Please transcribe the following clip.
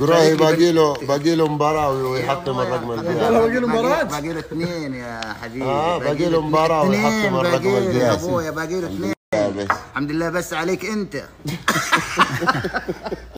قراي باقي له باقي له مباراة ويحطم الرقم والله القياسي باقي له مباراة؟ باقي له اثنين يا حبيبي. آه، باقي له مباراة ويحطم الرقم باقي القياسي. ابويا باقي له اثنين. الحمد لله بس عليك أنت.